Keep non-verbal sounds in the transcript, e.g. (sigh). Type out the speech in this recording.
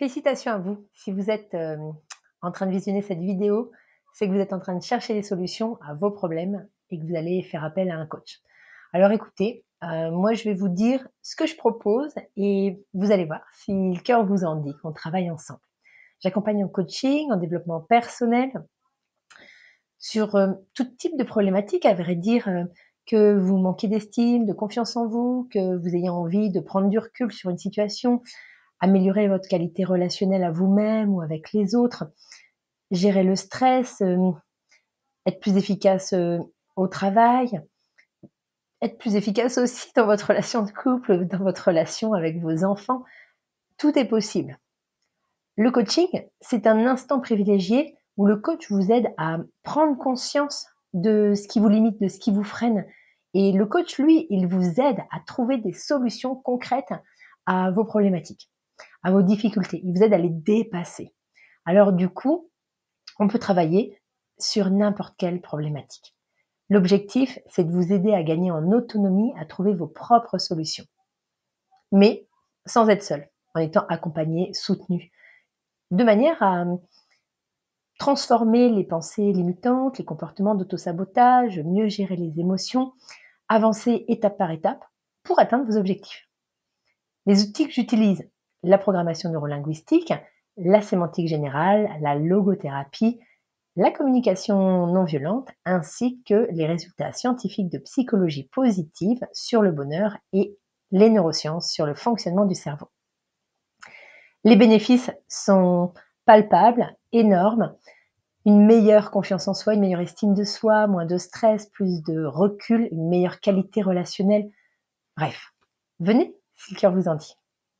Félicitations à vous. Si vous êtes euh, en train de visionner cette vidéo, c'est que vous êtes en train de chercher des solutions à vos problèmes et que vous allez faire appel à un coach. Alors écoutez, euh, moi je vais vous dire ce que je propose et vous allez voir si le cœur vous en dit qu'on travaille ensemble. J'accompagne en coaching, en développement personnel, sur euh, tout type de problématiques, à vrai dire, que vous manquez d'estime, de confiance en vous, que vous ayez envie de prendre du recul sur une situation, améliorer votre qualité relationnelle à vous-même ou avec les autres, gérer le stress, euh, être plus efficace euh, au travail, être plus efficace (laughs) aussi dans votre relation de couple, dans votre relation avec vos enfants. Tout est possible. Le coaching, c'est un instant privilégié où le coach vous aide à prendre conscience de ce qui vous limite, de ce qui vous freine. Et le coach, lui, il vous aide à trouver des solutions concrètes à vos problématiques à vos difficultés. Il vous aide à les dépasser. Alors du coup, on peut travailler sur n'importe quelle problématique. L'objectif, c'est de vous aider à gagner en autonomie, à trouver vos propres solutions. Mais sans être seul, en étant accompagné, soutenu, de manière à transformer les pensées limitantes, les comportements d'autosabotage, mieux gérer les émotions, avancer étape par étape pour atteindre vos objectifs. Les outils que j'utilise la programmation neurolinguistique, la sémantique générale, la logothérapie, la communication non violente, ainsi que les résultats scientifiques de psychologie positive sur le bonheur et les neurosciences sur le fonctionnement du cerveau. Les bénéfices sont palpables, énormes, une meilleure confiance en soi, une meilleure estime de soi, moins de stress, plus de recul, une meilleure qualité relationnelle. Bref, venez si le cœur vous en dit.